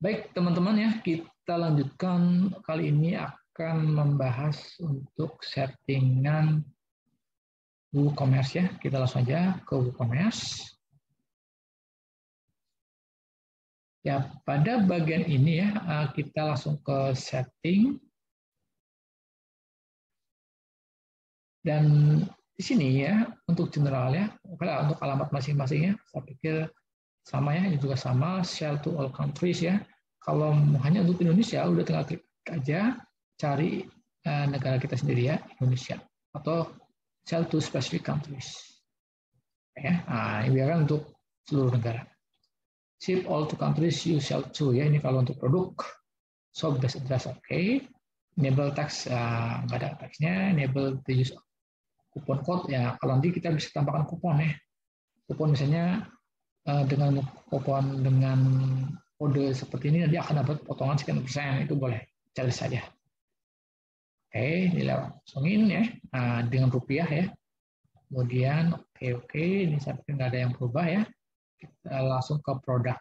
Baik, teman-teman ya, kita lanjutkan kali ini akan membahas untuk settingan WooCommerce ya. Kita langsung aja ke WooCommerce. Ya, pada bagian ini ya, eh, kita langsung ke setting. Dan di sini ya, untuk general ya, untuk alamat masing-masingnya, saya pikir sama ya, ini juga sama, shell to all countries ya. Kalau hanya untuk Indonesia, udah tinggal klik aja, cari eh, negara kita sendiri ya, Indonesia. Atau sell to specific countries. Ya, nah, ini biarkan untuk seluruh negara ship all to countries you sell to ya ini kalau untuk produk so best address oke okay. enable tax uh, ada taxnya enable the use kupon code ya kalau nanti kita bisa tambahkan kupon ya kupon misalnya uh, dengan kupon dengan kode seperti ini nanti akan dapat potongan sekian persen itu boleh cari saja oke okay, langsungin ya nah, dengan rupiah ya kemudian oke okay, oke okay. ini saya pikir nggak ada yang berubah ya kita langsung ke produk.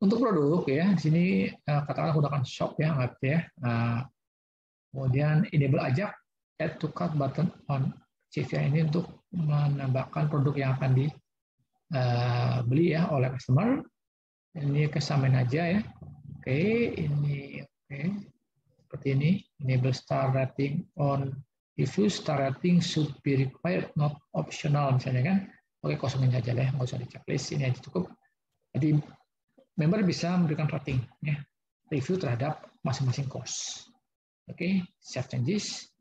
Untuk produk ya, di sini eh, katakanlah gunakan shop ya, nggak ya. Nah, kemudian enable ajak add to cart button on CV ini untuk menambahkan produk yang akan dibeli eh, ya oleh customer. Ini kesamain aja ya. Oke, ini oke. Seperti ini, enable star rating on you start rating should be required, not optional misalnya kan. Oke, kosongin aja lah, nggak usah di checklist, ini aja cukup. Jadi member bisa memberikan rating, ya, review terhadap masing-masing course. Oke, save changes.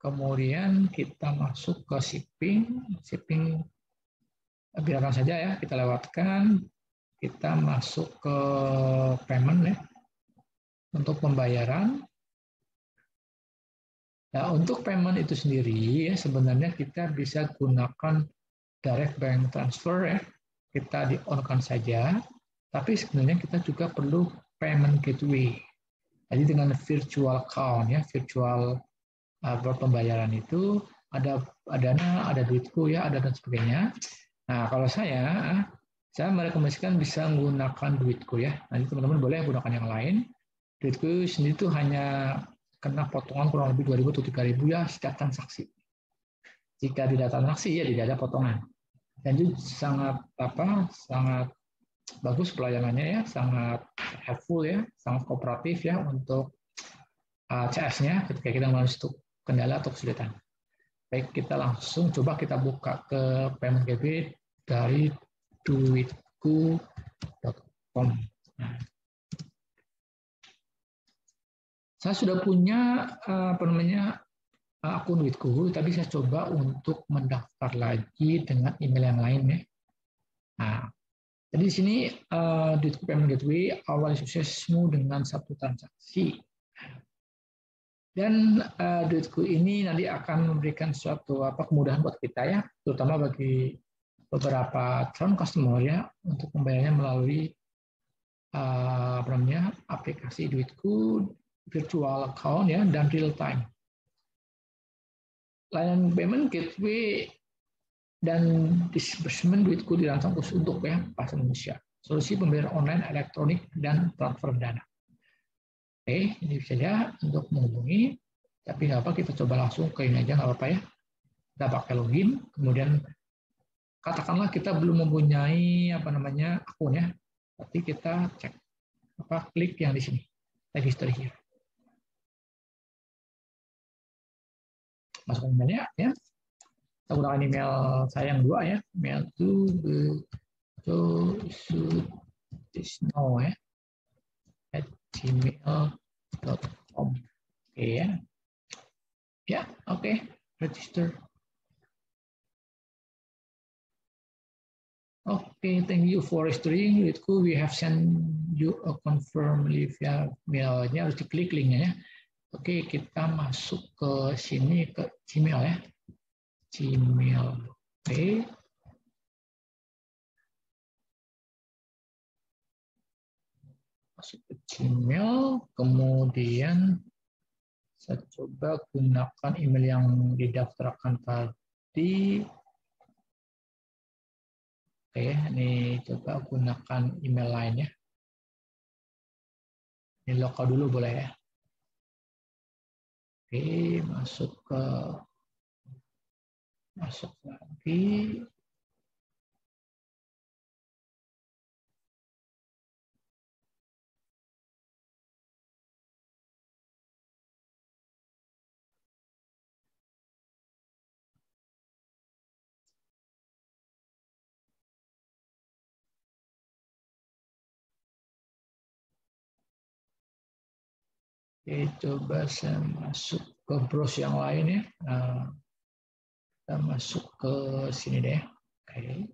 Kemudian kita masuk ke shipping, shipping biarkan saja ya, kita lewatkan. Kita masuk ke payment ya, untuk pembayaran. Nah, untuk payment itu sendiri ya sebenarnya kita bisa gunakan direct bank transfer ya. Kita di on-kan saja. Tapi sebenarnya kita juga perlu payment gateway. Jadi dengan virtual account ya, virtual uh, pembayaran itu ada adana, ada duitku ya, ada dan sebagainya. Nah, kalau saya saya merekomendasikan bisa menggunakan duitku ya. Nanti teman-teman boleh gunakan yang lain. Duitku sendiri itu hanya kena potongan kurang lebih 2.000 atau 3.000 ya setiap transaksi. Jika tidak transaksi ya tidak ada potongan. Dan itu sangat apa? Sangat bagus pelayanannya ya, sangat helpful ya, sangat kooperatif ya untuk uh, CS-nya ketika kita mengalami kendala atau kesulitan. Baik, kita langsung coba kita buka ke gateway dari duitku.com. Nah, Saya sudah punya eh, apa namanya eh, akun Witku, tapi saya coba untuk mendaftar lagi dengan email yang lain ya. Nah, jadi di sini uh, Witku Payment Gateway awal suksesmu dengan satu transaksi. Dan uh, Duitku ini nanti akan memberikan suatu apa kemudahan buat kita ya, terutama bagi beberapa calon customer ya untuk membayarnya melalui uh, apa namanya aplikasi Duitku virtual account ya dan real time. Layanan payment gateway dan disbursement duitku dirancang khusus untuk ya pasar Indonesia. Solusi pembayaran online elektronik dan transfer dana. Oke, ini bisa ya untuk menghubungi. Tapi nggak apa, kita coba langsung ke ini aja nggak apa-apa ya. Kita pakai login, kemudian katakanlah kita belum mempunyai apa namanya akun ya, tapi kita cek apa klik yang di sini, register here. masukkan emailnya ya kita gunakan email saya yang dua ya email to to sudisno ya at gmail.com oke okay, ya ya oke okay. register Okay, thank you for registering with We have sent you a confirm via mailnya harus diklik linknya ya. Oke, kita masuk ke sini ke Gmail ya. Gmail. Oke. Masuk Gmail, kemudian saya coba gunakan email yang didaftarkan tadi. Oke, ini coba gunakan email lain ya. Ini lokal dulu boleh ya. Oke, masuk ke masuk lagi. Oke, coba saya masuk ke browse yang lain ya. Nah, kita masuk ke sini deh. Oke.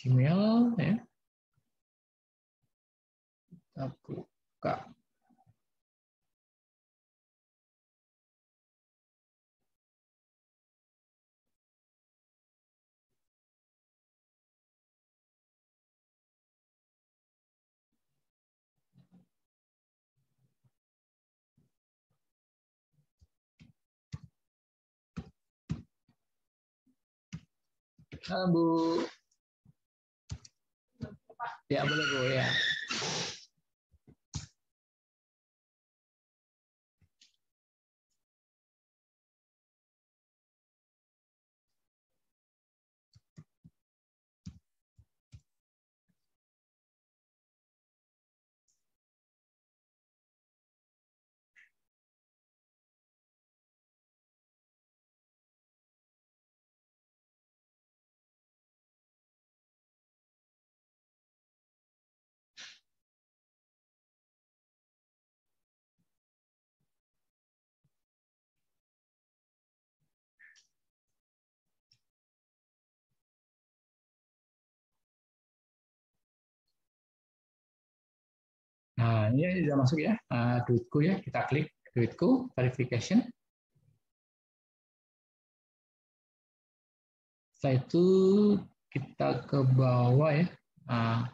Gmail ya. Kita buka Halo Bu. Ya boleh Bu ya. Nah, ini sudah masuk ya, uh, duitku ya. Kita klik duitku, verification. Setelah itu kita ke bawah ya. Nah,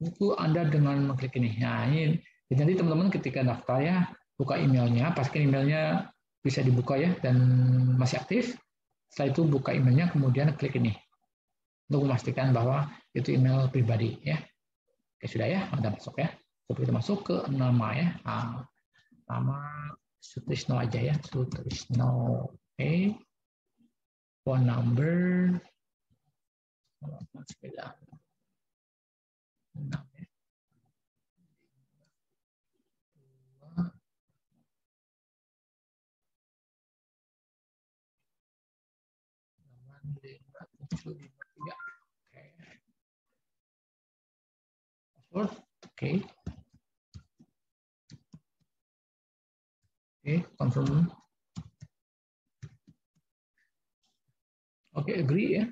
itu Anda dengan mengklik ini. Nah, ini jadi teman-teman ketika daftar ya, buka emailnya, pastikan emailnya bisa dibuka ya dan masih aktif. Setelah itu buka emailnya, kemudian klik ini untuk memastikan bahwa itu email pribadi ya. Oke sudah ya, Anda masuk ya. Coba kita masuk ke nama ya. Nah, nama Sutrisno aja ya. Sutrisno. Okay. Phone number. Ya. Oke. Okay. Okay, confirm. Oke, okay, agree ya.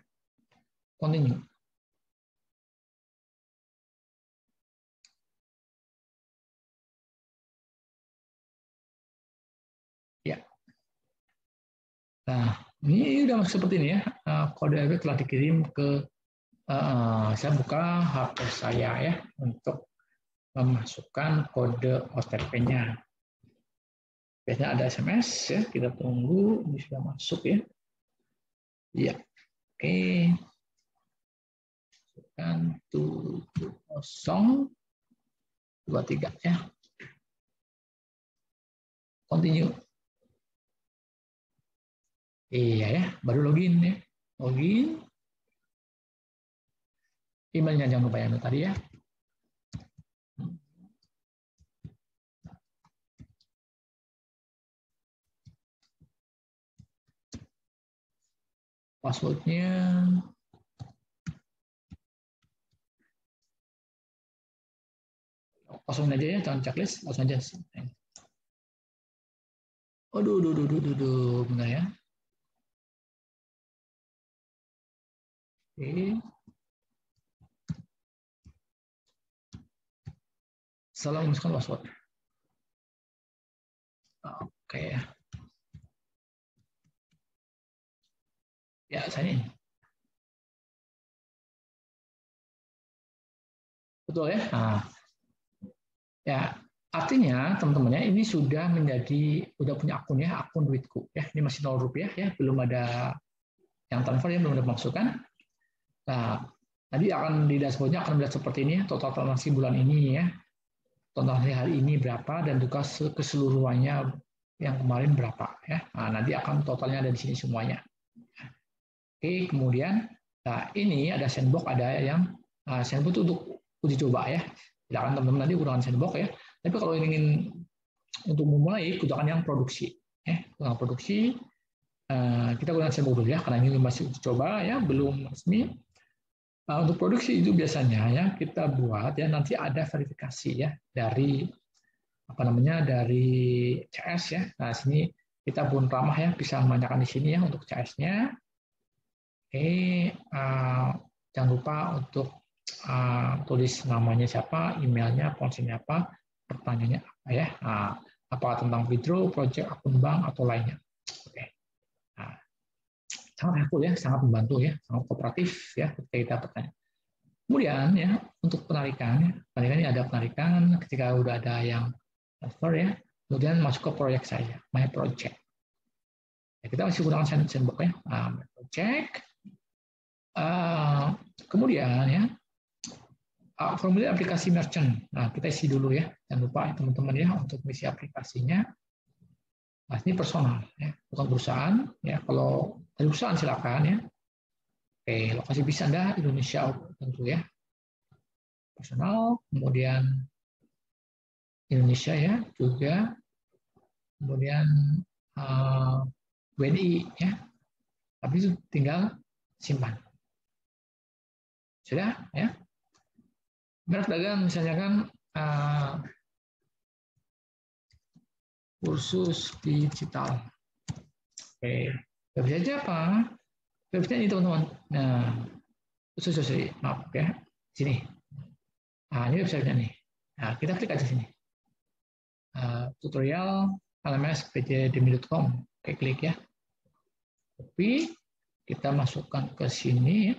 Continue. Ya. Nah, ini udah seperti ini ya. Eh, kode RW telah dikirim ke uh, saya buka HP saya ya untuk memasukkan kode OTP-nya. Biasanya ada SMS ya, kita tunggu ini sudah masuk ya. Iya. Oke. Masukkan tujuh kosong dua tiga ya. Continue. Iya ya, baru login ya. Login. Emailnya jangan lupa yang tadi ya. Passwordnya kosong aja ya, jangan checklist, langsung aja. Aduh, aduh, aduh, aduh, aduh, benar ya. Oke. Salah memasukkan password. Oke ya. Ya, saya ini. Betul ya? Nah, ya artinya teman-temannya ini sudah menjadi udah punya akun ya akun duitku ya ini masih nol rupiah ya belum ada yang transfer yang belum dimasukkan. Nah, nanti akan di dashboardnya akan melihat seperti ini, total transaksi bulan ini ya, total hari ini berapa dan juga keseluruhannya yang kemarin berapa ya. Nah, nanti akan totalnya ada di sini semuanya. Oke, kemudian nah ini ada sandbox, ada yang nah, sandbox itu untuk uji coba ya. Silakan teman-teman nanti gunakan sandbox ya. Tapi kalau ingin untuk memulai gunakan yang produksi ya, gunakan produksi Eh, kita gunakan sandbox dulu ya karena ini masih uji coba ya belum resmi nah, untuk produksi itu biasanya ya kita buat ya nanti ada verifikasi ya dari apa namanya dari CS ya nah sini kita pun ramah ya bisa menanyakan di sini ya untuk CS-nya oke uh, jangan lupa untuk uh, tulis namanya siapa emailnya ponselnya apa pertanyaannya apa ya nah, apakah tentang withdraw project akun bank atau lainnya oke sangat helpful ya, sangat membantu ya, sangat kooperatif ya kita bertanya. Kemudian ya untuk penarikan, penarikan ini ada penarikan ketika udah ada yang transfer ya, kemudian masuk ke proyek saya, my project. Ya, kita masih gunakan sandbox ya, nah, my project. Uh, kemudian ya uh, formulir aplikasi merchant. Nah kita isi dulu ya, jangan lupa ya, teman-teman ya untuk mengisi aplikasinya. Nah, ini personal, ya, bukan perusahaan. Ya, kalau perusahaan silakan ya. Oke, lokasi bisa Anda Indonesia tentu ya. Personal, kemudian Indonesia ya juga, kemudian uh, eh, WNI ya. Tapi itu tinggal simpan. Sudah ya. Merek dagang misalnya kan uh, kursus digital. Oke, website apa? Website ini teman-teman. Nah, khusus sorry, maaf ya, sini. Nah, ini websitenya nih. Nah, kita klik aja sini. Uh, tutorial LMS pjdemi.com. Oke, klik ya. Tapi kita masukkan ke sini.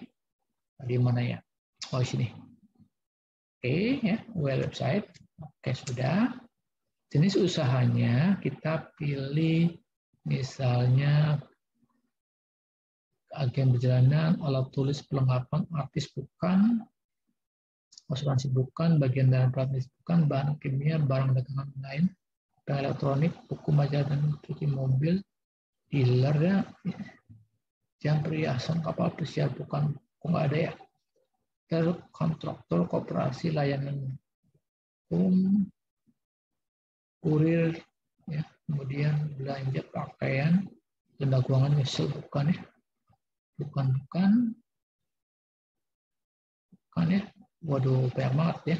Di mana ya? Oh, di sini. Oke, ya, website. Oke, sudah. Jenis usahanya kita pilih misalnya agen perjalanan, alat tulis pelengkapan artis bukan, asuransi bukan, bagian dalam praktis bukan, bahan kimia, barang dagangan lain, barang elektronik, buku majalah dan cuci mobil, dealer ya, jam perhiasan kapal pesiar bukan, kok nggak ada ya, kontraktor kooperasi layanan umum kurir, ya, kemudian belanja pakaian, benda keuangan misal bukan ya, bukan bukan, bukan ya, waduh banyak banget ya,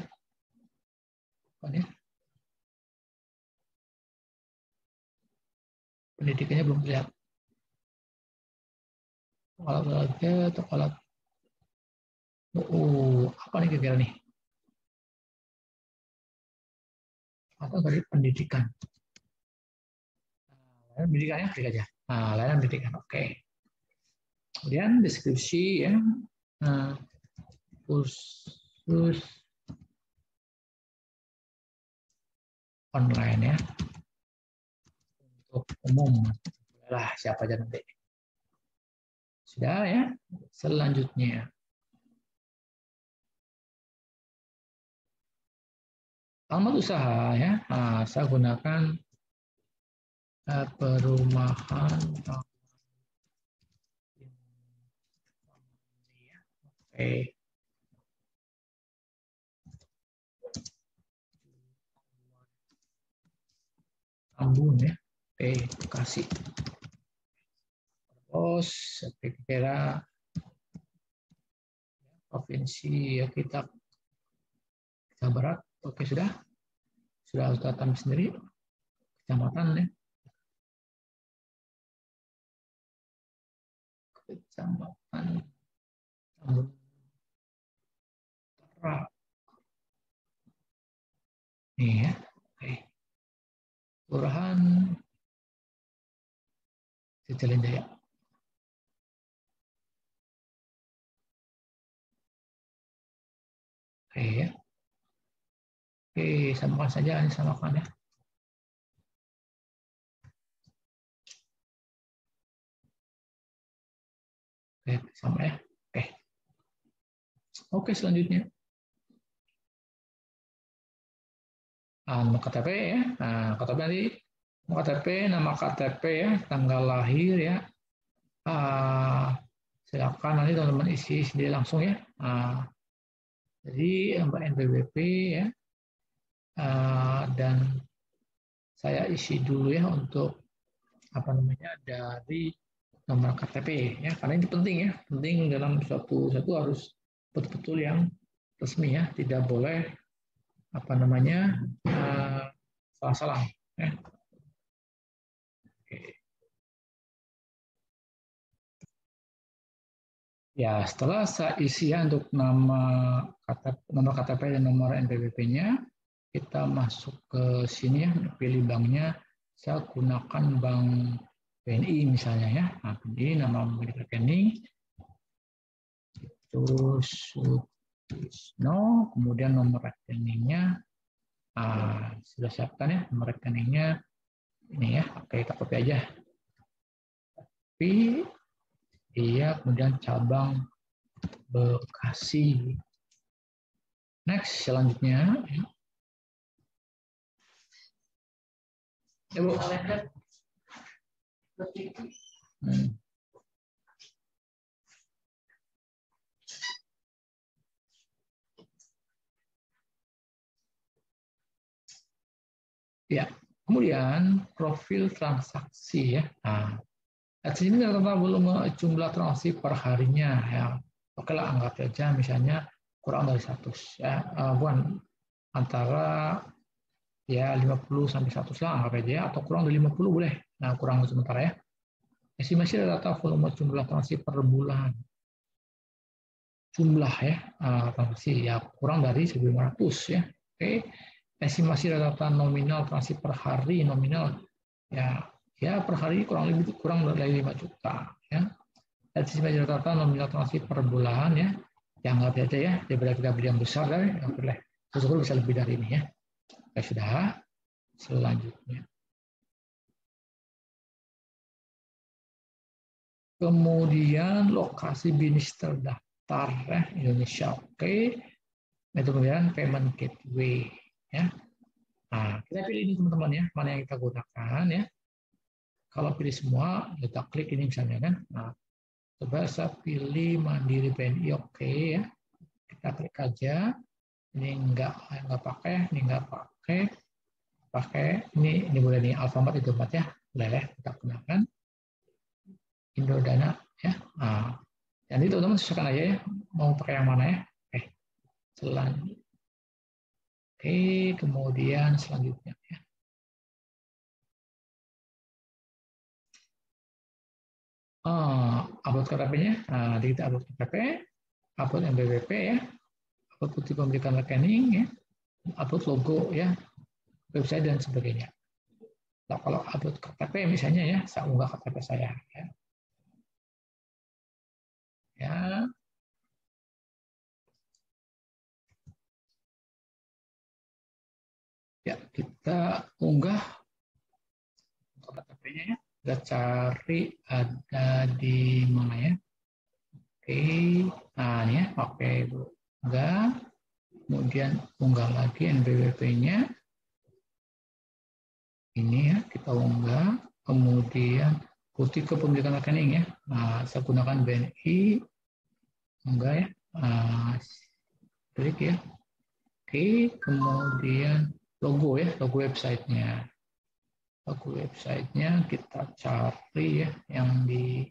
bukan ya. Pendidikannya belum terlihat. Alat olahraga atau alat Oh, apa nih kira-kira nih? atau dari pendidikan. Nah, pendidikannya klik aja. Nah, layanan pendidikan, oke. Okay. Kemudian deskripsi ya, nah, kursus online ya untuk umum lah siapa aja nanti sudah ya selanjutnya Alamat usaha ya, nah, saya gunakan uh, perumahan Oke. Ambon ya. Oke, kasih. Terus saya kira provinsi ya kita kita Barat Oke, sudah? Sudah harus datang sendiri? Kecamatan ya? Kecamatan Tambun Nih ya. Oke. Kelurahan Cijalin Jaya. Oke ya. Oke, samakan saja, samakan ya. sama ya. Oke. Oke, selanjutnya. Nah, KTP ya. Nah, KTP nanti KTP, nama KTP ya, tanggal lahir ya. Uh, silakan nanti teman-teman isi sendiri langsung ya. Uh, jadi NPWP ya. Uh, dan saya isi dulu ya untuk apa namanya dari nomor KTP ya. Karena ini penting ya. Penting dalam suatu satu harus betul-betul yang resmi ya. Tidak boleh apa namanya uh, salah-salah ya. Ya, setelah saya isi ya untuk nama KTP, nomor KTP dan nomor NPWP-nya, kita masuk ke sini ya, pilih banknya. Saya gunakan bank BNI misalnya ya. Nah, ini nama milik rekening. Terus no, kemudian nomor rekeningnya ah, sudah siapkan ya nomor rekeningnya ini ya, oke kita copy aja. Tapi Iya, kemudian cabang Bekasi. Next, selanjutnya. Ya, Bu. Hmm. Ya, kemudian profil transaksi ya. Nah, di sini terdapat volume jumlah transaksi per harinya ya. Oke lah anggap saja misalnya kurang dari 100 ya, uh, bukan antara ya 50 sampai 100 lah anggap aja ya. atau kurang dari 50 boleh. Nah, kurang sementara ya. Estimasi data volume jumlah transaksi per bulan. Jumlah ya uh, transaksi ya kurang dari 1500 ya. Oke. Estimasi data nominal transaksi per hari nominal ya ya per hari kurang lebih kurang dari 5 juta ya. Sisi rata nominal transaksi per bulan ya. Yang nggak aja ya, daripada kita beli yang besar ya, yang boleh. Syukur bisa lebih dari ini ya. Ya sudah. Selanjutnya. Kemudian lokasi bisnis terdaftar ya, Indonesia oke. Okay. Itu kemudian payment gateway ya. Nah, kita pilih ini teman-teman ya, mana yang kita gunakan ya. Kalau pilih semua, kita klik ini misalnya kan. Nah, coba saya pilih Mandiri BNI, oke ya. Kita klik aja. Ini enggak enggak pakai, ini enggak pakai. Pakai ini ini boleh nih Alfamart itu empat ya. Boleh ya, kita gunakan. Indodana ya. Nah, itu teman-teman sesuaikan aja ya. Mau pakai yang mana ya. Oke. Selanjutnya. Oke, kemudian selanjutnya ya. uh, upload KTP-nya. Nah, kita upload KTP, upload MBWP ya, upload bukti pemilikan rekening ya, upload logo ya, website dan sebagainya. Nah, kalau upload KTP misalnya ya, saya unggah KTP saya ya. Ya. Ya, kita unggah KTP-nya ya kita cari ada di mana ya oke nah ini ya oke enggak kemudian unggah lagi NBWP nya ini ya kita unggah. Kemudian putih kepemilikan rekening ya. Nah saya gunakan BNI enggak ya. Nah, klik ya. Oke kemudian logo ya logo websitenya. Logo websitenya kita cari ya yang di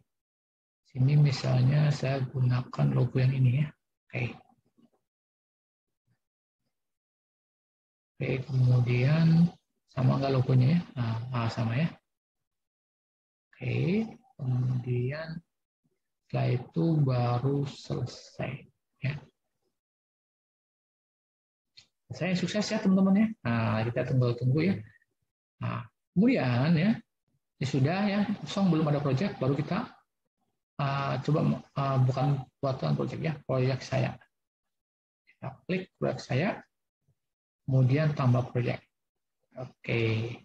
sini misalnya saya gunakan logo yang ini ya. Oke oke kemudian sama nggak logonya ya? Nah, sama ya. Oke kemudian setelah itu baru selesai ya. Saya sukses ya teman-teman ya. Nah kita tunggu tunggu ya. Nah Kemudian ya, ya sudah ya, song belum ada project, baru kita uh, coba uh, bukan buatan project ya, proyek saya. Kita klik proyek saya, kemudian tambah project. Oke.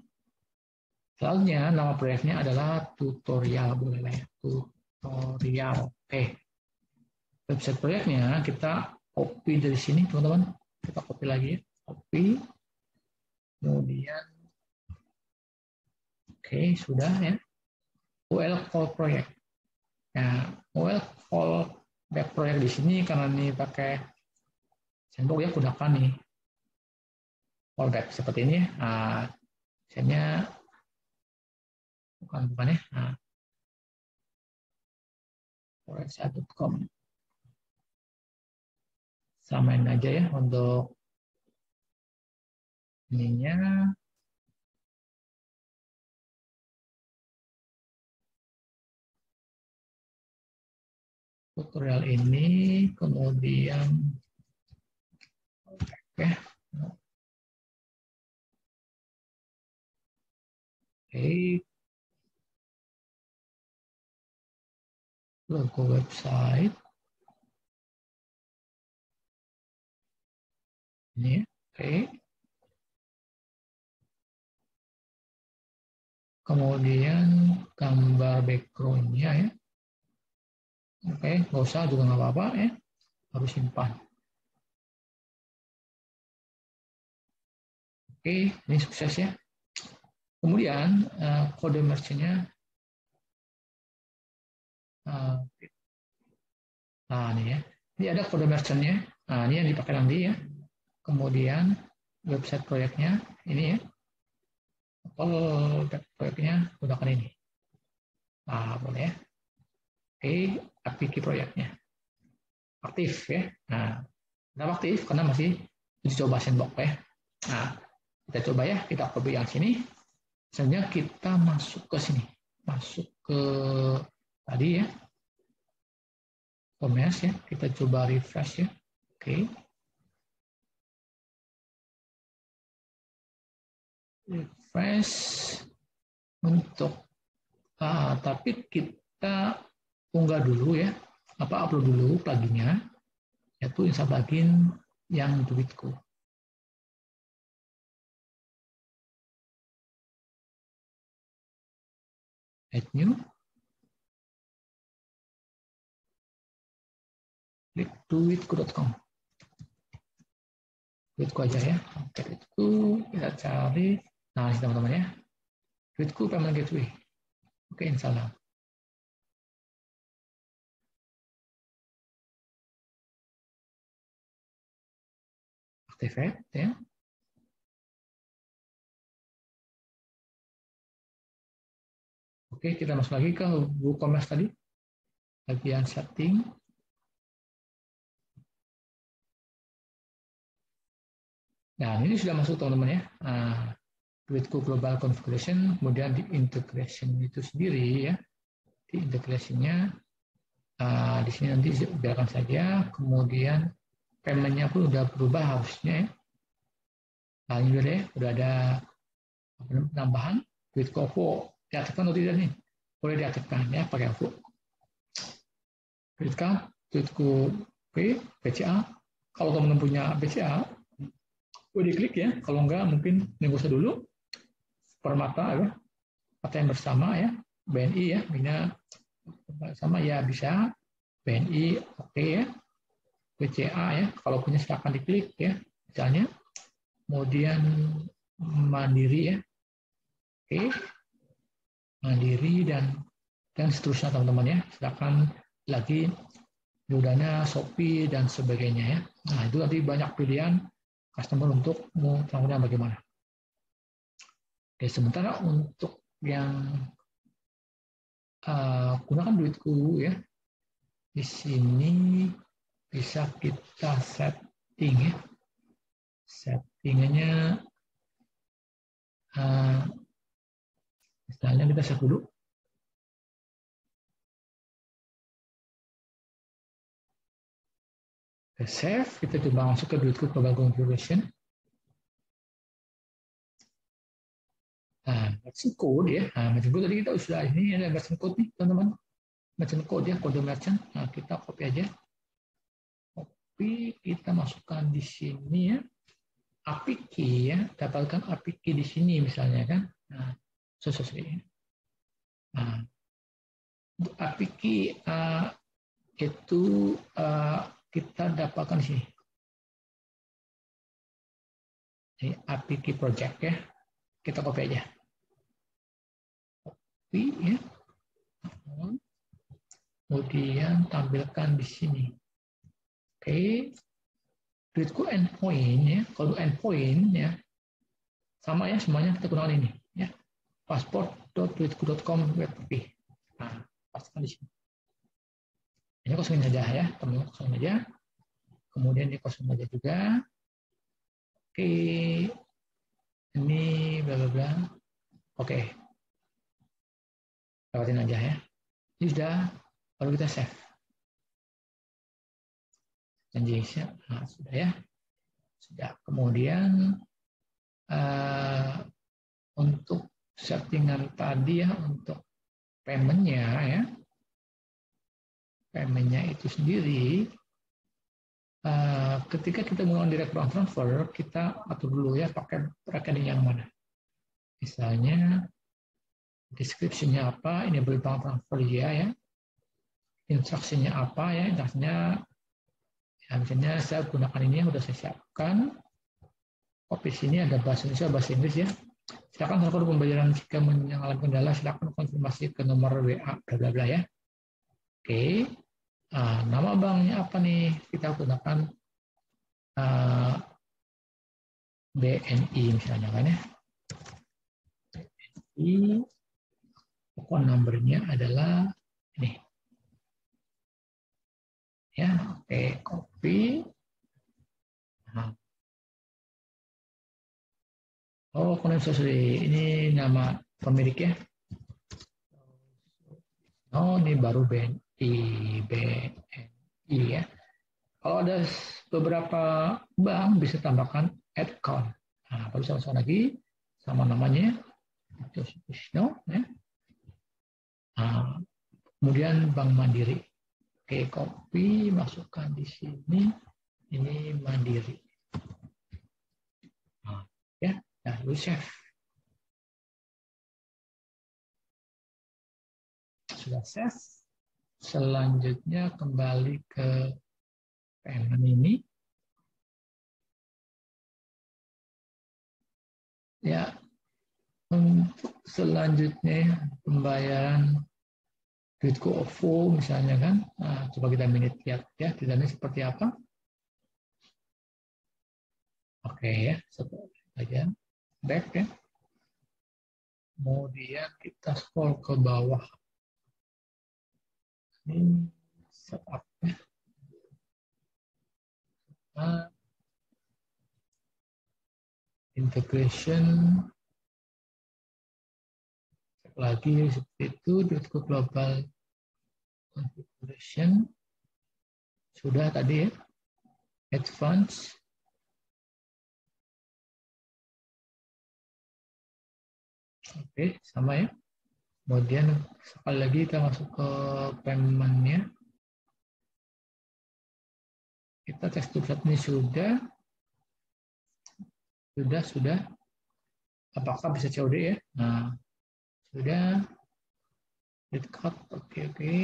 Selanjutnya nama proyeknya adalah tutorial boleh ya, tutorial. Oke. website proyeknya kita copy dari sini teman-teman kita copy lagi copy kemudian oke sudah ya UL call project ya UL call back project di sini karena ini pakai sandbox ya gunakan nih callback seperti ini. Misalnya bukan bukan ya nah, forexa.com samain aja ya untuk ininya. Tutorial ini kemudian oke okay. Oke logo website. Ini, oke. Okay. Kemudian gambar backgroundnya ya. Oke, okay, nggak usah juga nggak apa-apa ya. Harus simpan. Oke, okay, ini sukses ya. Kemudian uh, kode merchantnya Ah, nah, ini ya. Ini ada kode merchantnya. Nah, ini yang dipakai nanti ya. Kemudian website proyeknya ini ya. Apple proyeknya gunakan ini. Nah, boleh ya. Oke, aplikasi proyeknya. Aktif ya. Nah, kenapa aktif? Karena masih uji coba sandbox ya. Nah, kita coba ya, kita copy yang sini. Selanjutnya kita masuk ke sini. Masuk ke tadi ya. Commerce ya. Kita coba refresh ya. Oke. Okay. refresh untuk ah, tapi kita unggah dulu ya. Apa upload dulu pluginnya? Yaitu install plugin yang duitku add new. Klik duitku.com duitku aja ya. Oke duitku kita cari. Nah teman-teman ya. Duitku payment gateway. Oke install. Activate ya Oke, kita masuk lagi ke WooCommerce tadi. Bagian setting. Nah, ini sudah masuk teman-teman ya. Nah, duitku global configuration, kemudian di integration itu sendiri ya. Di integrasinya uh, di sini nanti biarkan saja. Kemudian paymentnya pun udah berubah harusnya ya. Nah, ini udah ya, udah ada penambahan OVO. Diaktifkan atau tidak nih? Boleh diaktifkan ya pakai OVO. Duitku, duitku P, BCA. Kalau teman-teman punya BCA, gue diklik ya. Kalau enggak mungkin usah dulu. Permata ya. Yang bersama ya. BNI ya. Bina sama ya bisa. BNI oke okay, ya. BCA ya. Kalau punya silakan diklik ya. Misalnya kemudian mandiri ya. Oke. Mandiri dan dan seterusnya teman-teman ya silakan lagi Yudana, Shopee dan sebagainya ya nah itu nanti banyak pilihan customer untuk mau bagaimana. Oke, sementara untuk yang uh, gunakan duitku ya, di sini bisa kita setting ya. Settingnya uh, misalnya kita set dulu save, kita coba masuk ke duitku global configuration. Nah, merchant code ya. Nah, merchant code tadi kita sudah ini ada merchant code nih, teman-teman. Merchant code ya, kode merchant. Nah, kita copy aja. Copy, kita masukkan di sini ya. API key ya, dapatkan API key di sini misalnya kan. Nah, sesuai. Nah, API key uh, itu uh, kita dapatkan sini. Ini API Key Project ya. Kita copy aja. Copy ya. Kemudian tampilkan di sini. Oke. Okay. Gridku endpoint ya. Kalau endpoint ya sama ya semuanya kita gunakan ini passport.gridku.com web Nah, pastikan di sini. Ini kosongin saja ya, teman kosongin aja. Kemudian ini kosong aja juga. Oke, ini bla bla bla. Oke, lewatin aja ya. Ini sudah, baru kita save. Janji nah, sudah ya. Sudah. Kemudian uh, untuk settingan tadi ya untuk paymentnya ya. Paymentnya itu sendiri. Uh, ketika kita menggunakan direct bank transfer kita atur dulu ya pakai rekening yang mana. Misalnya deskripsinya apa ini beli bank transfer ya ya. Instruksinya apa ya instruksinya ya, misalnya saya gunakan ini yang sudah saya siapkan. Kopi sini ada bahasa Indonesia bahasa Inggris ya silakan melakukan pembayaran jika mengalami kendala silakan konfirmasi ke nomor WA bla bla bla ya. Oke. Nah, nama banknya apa nih? Kita gunakan uh, eh, BNI misalnya kan ya. BNI pokok numbernya adalah ini. Ya oke copy. Nah, Oh, sorry. Ini nama pemilik ya. Oh, ini baru BNI, BNI ya. Kalau ada beberapa bank bisa tambahkan add account. Nah, baru sama-sama lagi sama namanya. No, ya. Nah, kemudian Bank Mandiri. Oke, copy, masukkan di sini. Ini Mandiri. Nah, ya, Nah, lu chef. Sudah save. Selanjutnya kembali ke payment ini. Ya, untuk selanjutnya pembayaran duitku OVO misalnya kan. Nah, coba kita minit lihat ya, tidak seperti apa. Oke ya, seperti aja back ya. Kemudian kita scroll ke bawah. Ini setup ya. Nah, integration cek lagi seperti itu ke global configuration sudah tadi ya advance Oke, sama ya. Kemudian sekali lagi kita masuk ke payment-nya. Kita tes saat ini sudah. Sudah, sudah. Apakah bisa COD ya? Nah, sudah. Dekat, oke, oke.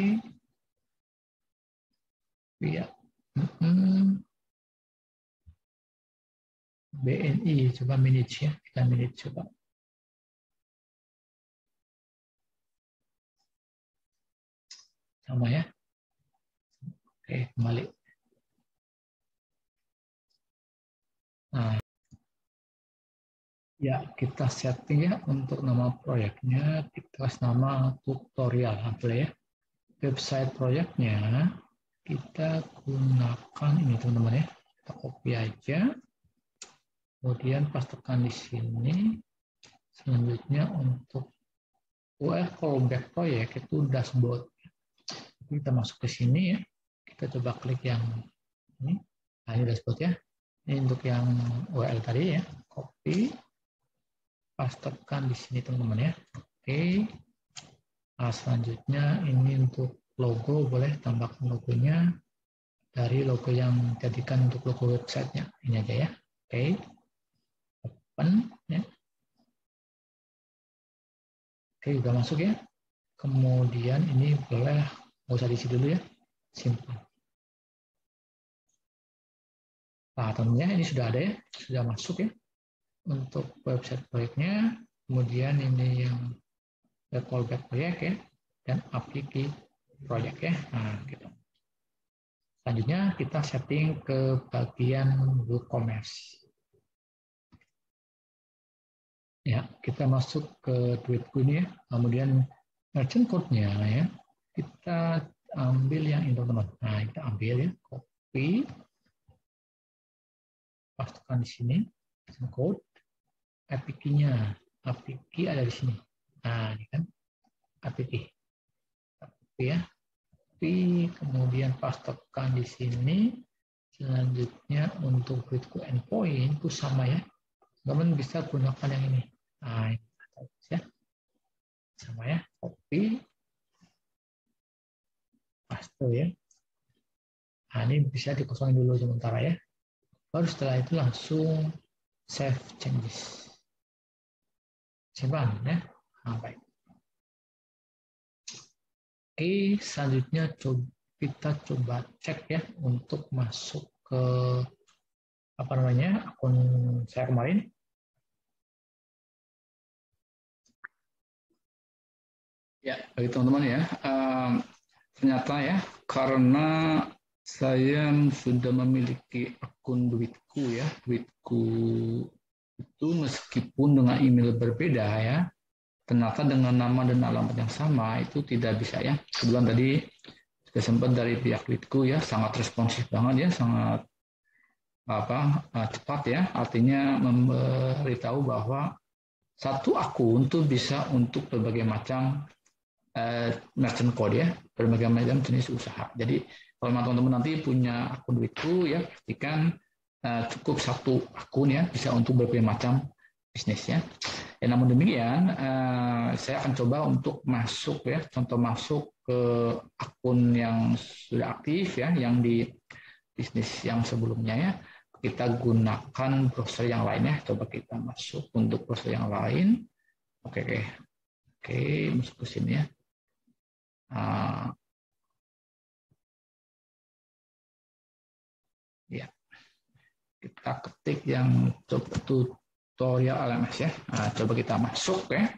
Iya. BNI, coba manage ya. Kita manage coba. Sama ya. Oke, kembali. Nah, ya kita setting ya untuk nama proyeknya. Kita kasih nama tutorial apa ya? Website proyeknya kita gunakan ini teman-teman ya. Kita copy aja. Kemudian pastikan di sini selanjutnya untuk URL callback proyek itu dashboard kita masuk ke sini ya. Kita coba klik yang ini. Nah, ini dashboard ya. Ini untuk yang URL tadi ya. Copy. Pastekan di sini teman-teman ya. Oke. Nah, selanjutnya ini untuk logo boleh tambahkan logonya dari logo yang jadikan untuk logo websitenya. Ini aja ya. Oke. Open ya. Oke, udah masuk ya. Kemudian ini boleh nggak usah diisi dulu ya simpan. Nah, tentunya ini sudah ada ya, sudah masuk ya untuk website proyeknya. Kemudian ini yang callback proyek ya, dan aplikasi proyek ya. Nah, gitu. Selanjutnya kita setting ke bagian WooCommerce. Ya, kita masuk ke duitku ini ya. Kemudian merchant code-nya ya. Kita ambil yang ini teman-teman. Nah, kita ambil ya, copy, pastikan di sini, code, APK-nya, APK ada di sini. Nah, ini kan APK. Copy ya, copy, kemudian pastikan di sini. Selanjutnya untuk gridku endpoint itu sama ya. Teman bisa gunakan yang ini. Nah, ini ya. Sama ya, copy, paste ya. Nah, ini bisa dikosongin dulu sementara ya. Baru setelah itu langsung save changes. Simpan ya. Nah, baik. Oke, selanjutnya coba, kita coba cek ya untuk masuk ke apa namanya akun saya kemarin. Ya, bagi teman-teman ya. Um, ternyata ya karena saya sudah memiliki akun duitku ya. Duitku itu meskipun dengan email berbeda ya ternyata dengan nama dan alamat yang sama itu tidak bisa ya. Kebetulan tadi sudah sempat dari pihak duitku ya sangat responsif banget ya sangat apa eh, cepat ya. Artinya memberitahu bahwa satu akun itu bisa untuk berbagai macam uh, merchant code ya berbagai macam jenis usaha. Jadi kalau teman-teman nanti punya akun duitku ya pastikan uh, cukup satu akun ya bisa untuk berbagai macam bisnis ya. ya namun demikian uh, saya akan coba untuk masuk ya contoh masuk ke akun yang sudah aktif ya yang di bisnis yang sebelumnya ya kita gunakan browser yang lainnya coba kita masuk untuk browser yang lain oke oke oke masuk ke sini ya Uh, ya, kita ketik yang tutorial LMS ya. Nah, coba kita masuk ya.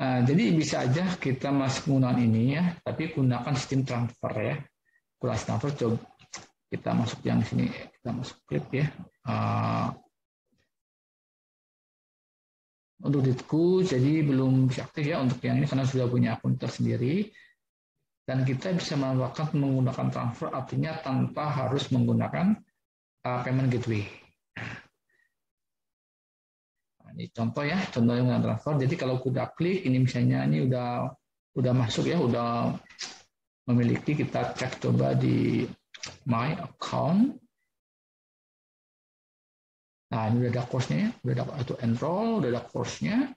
Nah, jadi bisa aja kita masuk menggunakan ini ya, tapi gunakan sistem transfer ya. Kelas transfer coba kita masuk yang sini, kita masuk klik ya. Uh, untuk ditku jadi belum bisa aktif ya untuk yang ini karena sudah punya akun tersendiri dan kita bisa melakukan menggunakan transfer artinya tanpa harus menggunakan uh, payment gateway. Nah, ini contoh ya, contohnya dengan transfer. Jadi kalau sudah klik ini misalnya ini udah udah masuk ya, udah memiliki kita cek coba di my account Nah, ini udah ada course-nya ya, udah ada itu enroll, udah ada course-nya.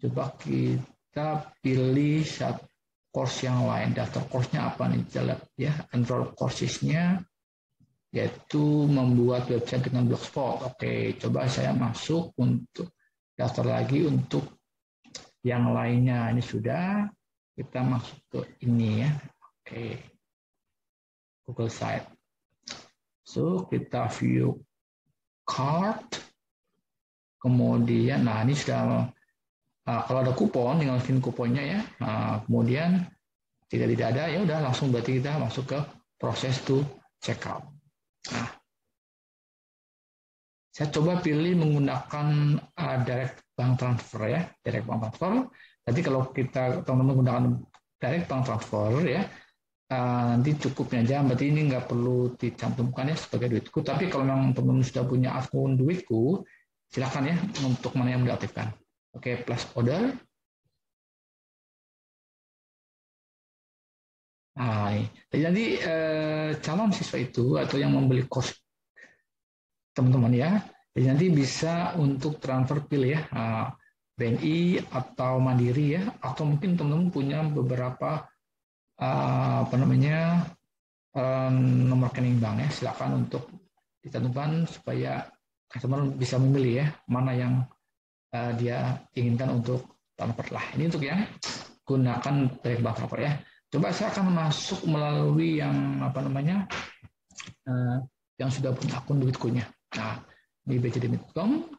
Coba kita pilih satu course yang lain. Daftar course-nya apa nih? Jelas ya, enroll courses-nya yaitu membuat website dengan blogspot. Oke, coba saya masuk untuk daftar lagi untuk yang lainnya. Ini sudah kita masuk ke ini ya. Oke. Google Site. So, kita view card, kemudian, nah ini sudah, nah, kalau ada kupon, tinggal masukin kuponnya ya, nah, kemudian tidak tidak ada, ya udah langsung berarti kita masuk ke proses to checkout. Nah, saya coba pilih menggunakan uh, direct bank transfer ya, direct bank transfer. Jadi kalau kita teman-teman menggunakan direct bank transfer ya, Uh, nanti cukupnya aja, berarti ini nggak perlu dicantumkan ya sebagai duitku. Tapi kalau memang teman-teman sudah punya akun duitku, silakan ya untuk mana yang diaktifkan. Oke, plus order. Nah, jadi eh, calon siswa itu atau yang membeli kos teman-teman ya, jadi nanti bisa untuk transfer pilih ya, ah, BNI atau Mandiri ya, atau mungkin teman-teman punya beberapa uh, apa namanya um, nomor rekening bank ya silakan untuk ditentukan supaya customer bisa memilih ya mana yang uh, dia inginkan untuk transfer lah. Ini untuk yang gunakan direct bank transfer ya. Coba saya akan masuk melalui yang apa namanya yang sudah punya akun duitkunya. Nah, di bjdemit.com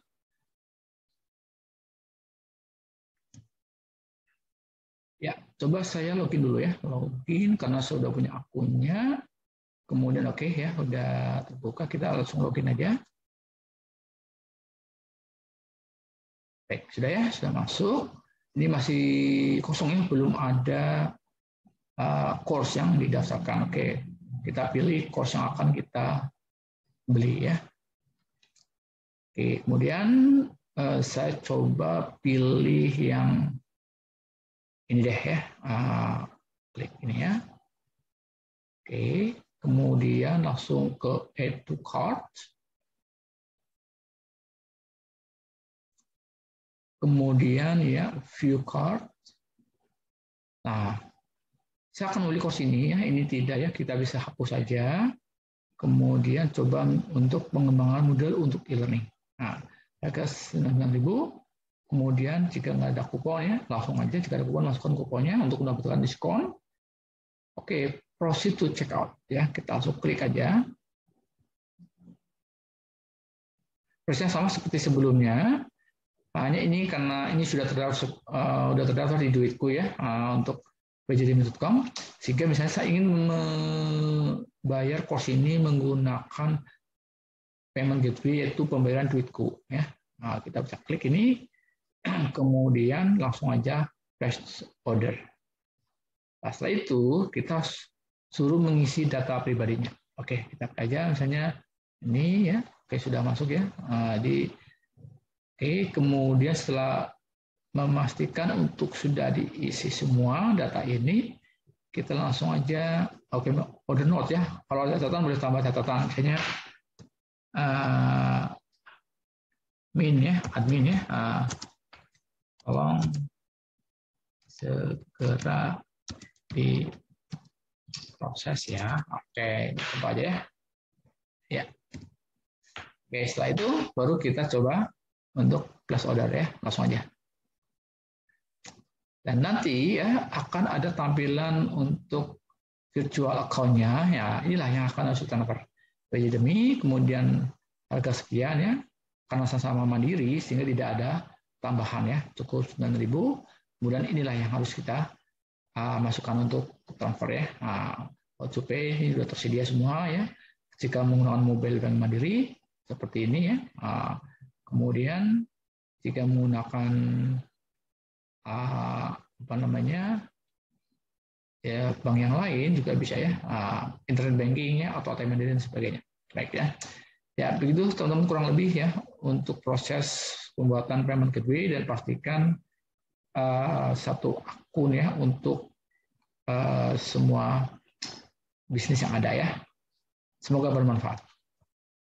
coba saya login dulu ya. Login karena saya sudah punya akunnya. Kemudian oke okay, ya, udah terbuka. Kita langsung login aja. Baik, sudah ya, sudah masuk. Ini masih kosong ya, belum ada uh, course yang didaftarkan. Oke, kita pilih course yang akan kita beli ya. Oke, kemudian uh, saya coba pilih yang ini deh ya. Klik ini ya. Oke, kemudian langsung ke add to cart. Kemudian ya view card. Nah, saya akan pilih course ini ya. Ini tidak ya, kita bisa hapus saja. Kemudian coba untuk pengembangan model untuk e-learning. Nah, harga 9.000. Kemudian jika nggak ada kupon ya, langsung aja jika ada kupon masukkan kuponnya untuk mendapatkan diskon. Oke, proceed to check out ya. Kita langsung klik aja. Prosesnya sama seperti sebelumnya. Hanya ini karena ini sudah terdaftar uh, sudah terdaftar di duitku ya uh, untuk pjdim.com sehingga misalnya saya ingin membayar kos ini menggunakan payment gateway yaitu pembayaran duitku ya. Nah, kita bisa klik ini kemudian langsung aja press order. Nah, setelah itu kita suruh mengisi data pribadinya. Oke, kita aja misalnya ini ya. Oke, sudah masuk ya. Nah, di Oke, kemudian setelah memastikan untuk sudah diisi semua data ini, kita langsung aja, oke, order note ya. Kalau ada catatan boleh tambah catatan, misalnya uh, min ya, admin ya, uh, tolong segera diproses ya. Oke, coba aja ya. Ya. Oke, setelah itu baru kita coba untuk plus order ya, langsung aja. Dan nanti ya akan ada tampilan untuk virtual account-nya, ya inilah yang akan harus transfer. demi kemudian harga sekian ya, karena sama-sama mandiri sehingga tidak ada tambahan ya, cukup 9.000. Kemudian inilah yang harus kita uh, masukkan untuk transfer ya. Nah, pay ini sudah tersedia semua ya. Jika menggunakan mobile bank mandiri seperti ini ya. Uh, Kemudian jika menggunakan uh, apa namanya ya bank yang lain juga bisa ya uh, internet banking ya atau ATM dan sebagainya. Baik ya. Ya begitu teman-teman kurang lebih ya untuk proses pembuatan payment gateway dan pastikan uh, satu akun ya untuk uh, semua bisnis yang ada ya. Semoga bermanfaat.